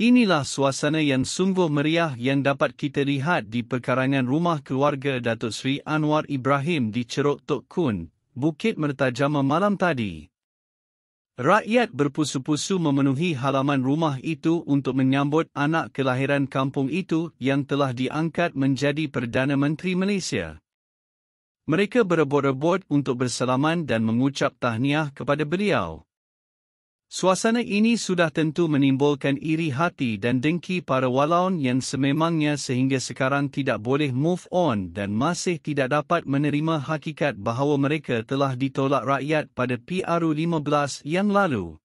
Inilah suasana yang sungguh meriah yang dapat kita lihat di perkarangan rumah keluarga Datuk Seri Anwar Ibrahim di Ceruk Tok Kun, Bukit Mertajama malam tadi. Rakyat berpusu-pusu memenuhi halaman rumah itu untuk menyambut anak kelahiran kampung itu yang telah diangkat menjadi Perdana Menteri Malaysia. Mereka berebut-rebut untuk bersalaman dan mengucap tahniah kepada beliau. Suasana ini sudah tentu menimbulkan iri hati dan dengki para walaun yang sememangnya sehingga sekarang tidak boleh move on dan masih tidak dapat menerima hakikat bahawa mereka telah ditolak rakyat pada PRU 15 yang lalu.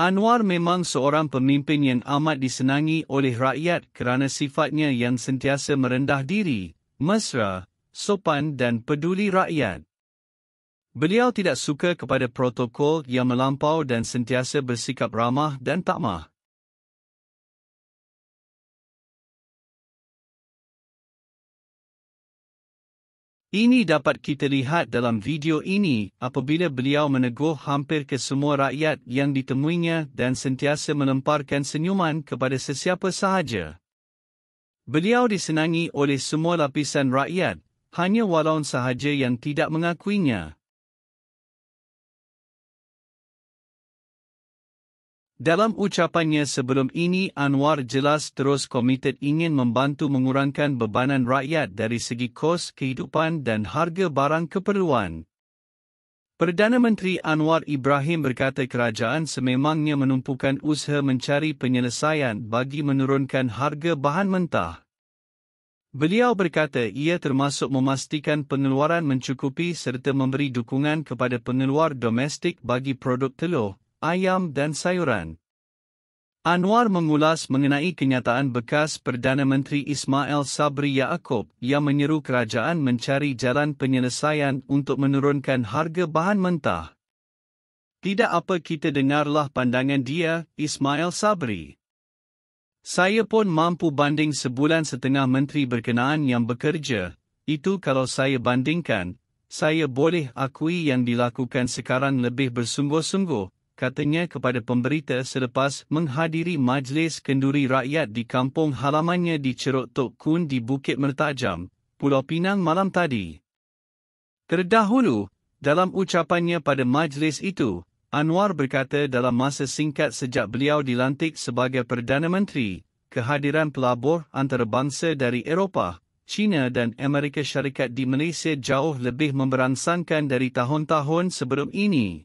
Anwar memang seorang pemimpin yang amat disenangi oleh rakyat kerana sifatnya yang sentiasa merendah diri, mesra, sopan dan peduli rakyat. Beliau tidak suka kepada protokol yang melampau dan sentiasa bersikap ramah dan takmah. Ini dapat kita lihat dalam video ini apabila beliau menegur hampir ke semua rakyat yang ditemuinya dan sentiasa melemparkan senyuman kepada sesiapa sahaja. Beliau disenangi oleh semua lapisan rakyat, hanya walaun sahaja yang tidak mengakuinya. Dalam ucapannya sebelum ini Anwar jelas terus komited ingin membantu mengurangkan bebanan rakyat dari segi kos kehidupan dan harga barang keperluan. Perdana Menteri Anwar Ibrahim berkata kerajaan sememangnya menumpukan usaha mencari penyelesaian bagi menurunkan harga bahan mentah. Beliau berkata ia termasuk memastikan pengeluaran mencukupi serta memberi dukungan kepada pengeluar domestik bagi produk telur, ayam dan sayuran. Anwar mengulas mengenai kenyataan bekas Perdana Menteri Ismail Sabri Yaakob yang menyeru kerajaan mencari jalan penyelesaian untuk menurunkan harga bahan mentah. Tidak apa kita dengarlah pandangan dia, Ismail Sabri. Saya pun mampu banding sebulan setengah menteri berkenaan yang bekerja, itu kalau saya bandingkan, saya boleh akui yang dilakukan sekarang lebih bersungguh-sungguh, katanya kepada pemberita selepas menghadiri majlis kenduri rakyat di kampung halamannya di Ceruk Tok Kun di Bukit Mertajam, Pulau Pinang malam tadi. Terdahulu, dalam ucapannya pada majlis itu, Anwar berkata dalam masa singkat sejak beliau dilantik sebagai Perdana Menteri, kehadiran pelabur antarabangsa dari Eropah, China dan Amerika Syarikat di Malaysia jauh lebih memberangsangkan dari tahun-tahun sebelum ini.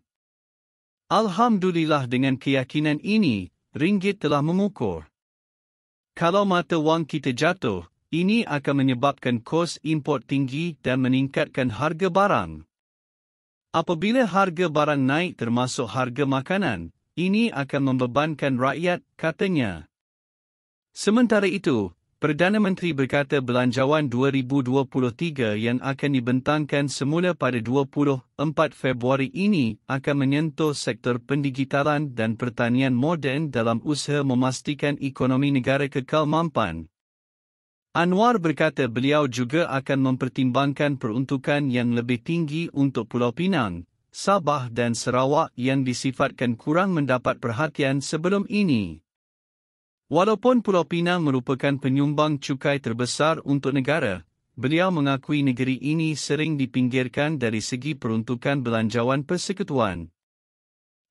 Alhamdulillah dengan keyakinan ini, ringgit telah mengukur. Kalau mata wang kita jatuh, ini akan menyebabkan kos import tinggi dan meningkatkan harga barang. Apabila harga barang naik termasuk harga makanan, ini akan membebankan rakyat, katanya. Sementara itu, Perdana Menteri berkata belanjawan 2023 yang akan dibentangkan semula pada 24 Februari ini akan menyentuh sektor pendigitalan dan pertanian moden dalam usaha memastikan ekonomi negara kekal mampan. Anwar berkata beliau juga akan mempertimbangkan peruntukan yang lebih tinggi untuk Pulau Pinang, Sabah dan Sarawak yang disifatkan kurang mendapat perhatian sebelum ini. Walaupun Pulau Pinang merupakan penyumbang cukai terbesar untuk negara, beliau mengakui negeri ini sering dipinggirkan dari segi peruntukan belanjawan persekutuan.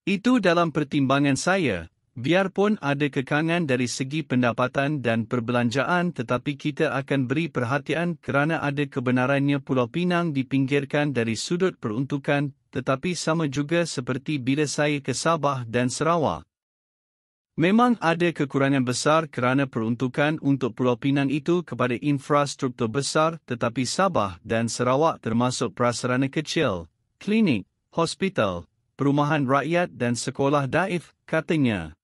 Itu dalam pertimbangan saya, Biarpun ada kekangan dari segi pendapatan dan perbelanjaan tetapi kita akan beri perhatian kerana ada kebenarannya Pulau Pinang dipinggirkan dari sudut peruntukan tetapi sama juga seperti bila saya ke Sabah dan Sarawak. Memang ada kekurangan besar kerana peruntukan untuk Pulau Pinang itu kepada infrastruktur besar tetapi Sabah dan Sarawak termasuk prasarana kecil, klinik, hospital, perumahan rakyat dan sekolah daif, katanya.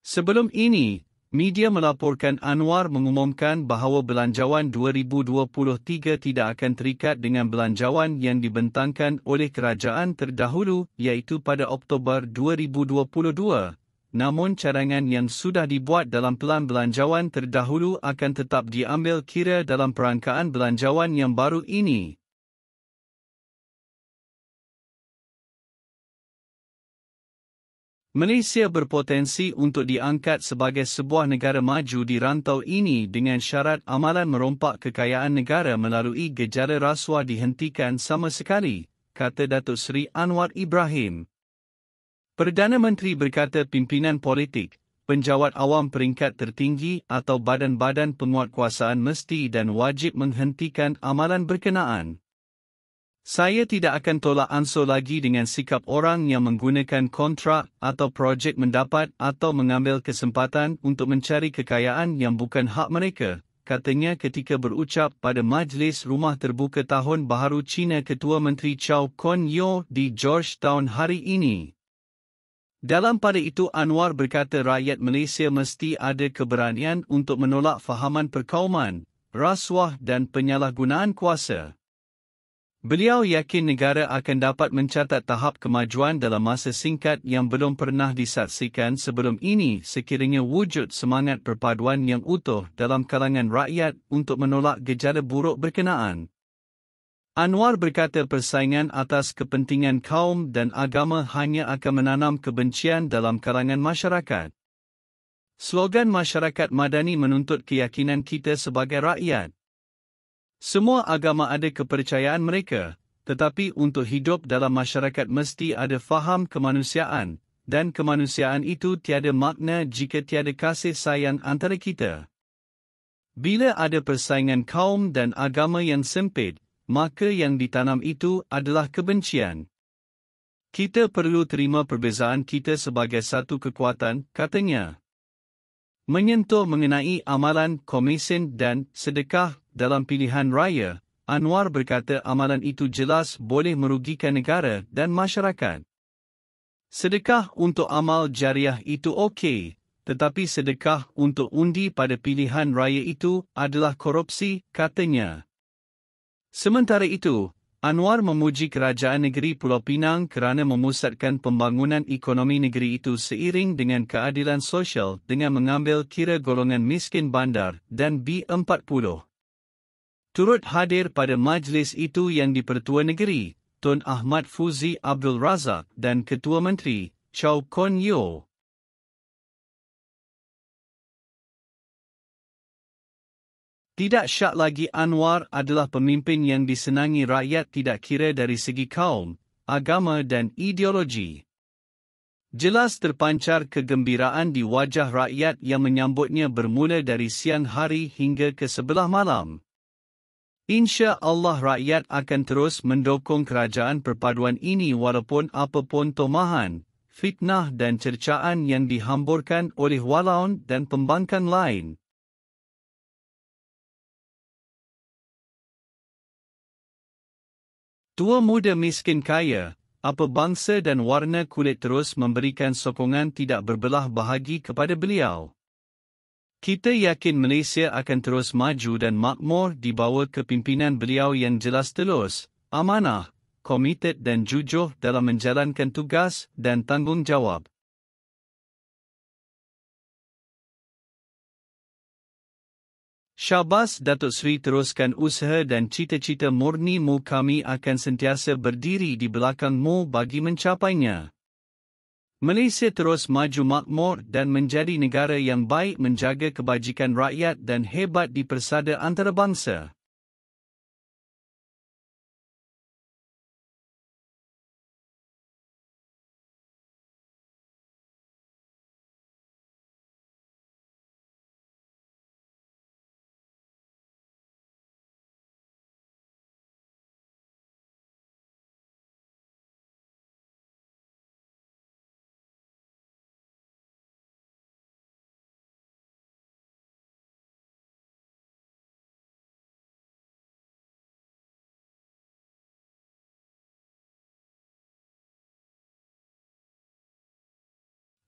Sebelum ini, media melaporkan Anwar mengumumkan bahawa belanjawan 2023 tidak akan terikat dengan belanjawan yang dibentangkan oleh kerajaan terdahulu iaitu pada Oktober 2022. Namun cadangan yang sudah dibuat dalam pelan belanjawan terdahulu akan tetap diambil kira dalam perangkaan belanjawan yang baru ini. Malaysia berpotensi untuk diangkat sebagai sebuah negara maju di rantau ini dengan syarat amalan merompak kekayaan negara melalui gejala rasuah dihentikan sama sekali, kata Datuk Seri Anwar Ibrahim. Perdana Menteri berkata pimpinan politik, penjawat awam peringkat tertinggi atau badan-badan penguatkuasaan mesti dan wajib menghentikan amalan berkenaan. Saya tidak akan tolak ansur lagi dengan sikap orang yang menggunakan kontrak atau projek mendapat atau mengambil kesempatan untuk mencari kekayaan yang bukan hak mereka, katanya ketika berucap pada Majlis Rumah Terbuka Tahun Baharu China Ketua Menteri Chow Kon Yo di Georgetown hari ini. Dalam pada itu Anwar berkata rakyat Malaysia mesti ada keberanian untuk menolak fahaman perkauman, rasuah dan penyalahgunaan kuasa. Beliau yakin negara akan dapat mencatat tahap kemajuan dalam masa singkat yang belum pernah disaksikan sebelum ini sekiranya wujud semangat perpaduan yang utuh dalam kalangan rakyat untuk menolak gejala buruk berkenaan. Anwar berkata persaingan atas kepentingan kaum dan agama hanya akan menanam kebencian dalam kalangan masyarakat. Slogan masyarakat madani menuntut keyakinan kita sebagai rakyat. Semua agama ada kepercayaan mereka, tetapi untuk hidup dalam masyarakat mesti ada faham kemanusiaan, dan kemanusiaan itu tiada makna jika tiada kasih sayang antara kita. Bila ada persaingan kaum dan agama yang sempit, maka yang ditanam itu adalah kebencian. Kita perlu terima perbezaan kita sebagai satu kekuatan, katanya. Menyentuh mengenai amalan, komisen dan sedekah dalam pilihan raya, Anwar berkata amalan itu jelas boleh merugikan negara dan masyarakat. Sedekah untuk amal jariah itu okey, tetapi sedekah untuk undi pada pilihan raya itu adalah korupsi, katanya. Sementara itu, Anwar memuji kerajaan negeri Pulau Pinang kerana memusatkan pembangunan ekonomi negeri itu seiring dengan keadilan sosial dengan mengambil kira golongan miskin bandar dan B40. Turut hadir pada majlis itu yang dipertua negeri, Tun Ahmad Fuzi Abdul Razak dan Ketua Menteri, Chow Kon Yo. Tidak syak lagi Anwar adalah pemimpin yang disenangi rakyat tidak kira dari segi kaum, agama dan ideologi. Jelas terpancar kegembiraan di wajah rakyat yang menyambutnya bermula dari siang hari hingga ke sebelah malam. Insya Allah rakyat akan terus mendukung kerajaan perpaduan ini walaupun apapun tomahan, fitnah dan cercaan yang dihamburkan oleh walaun dan pembangkang lain. Tua muda miskin kaya, apa bangsa dan warna kulit terus memberikan sokongan tidak berbelah bahagi kepada beliau. Kita yakin Malaysia akan terus maju dan makmur di bawah kepimpinan beliau yang jelas telus, amanah, komited dan jujur dalam menjalankan tugas dan tanggungjawab. Syabas Datuk Seri teruskan usaha dan cita-cita murnimu kami akan sentiasa berdiri di belakangmu bagi mencapainya. Malaysia terus maju makmur dan menjadi negara yang baik menjaga kebajikan rakyat dan hebat di persada antarabangsa.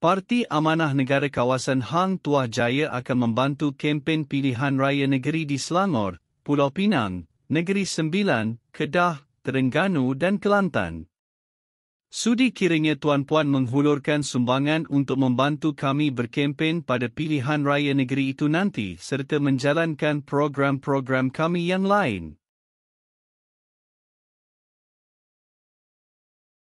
Parti Amanah Negara Kawasan Hang Tuah Jaya akan membantu kempen pilihan raya negeri di Selangor, Pulau Pinang, Negeri Sembilan, Kedah, Terengganu dan Kelantan. Sudi kiranya tuan-puan menghulurkan sumbangan untuk membantu kami berkempen pada pilihan raya negeri itu nanti serta menjalankan program-program kami yang lain.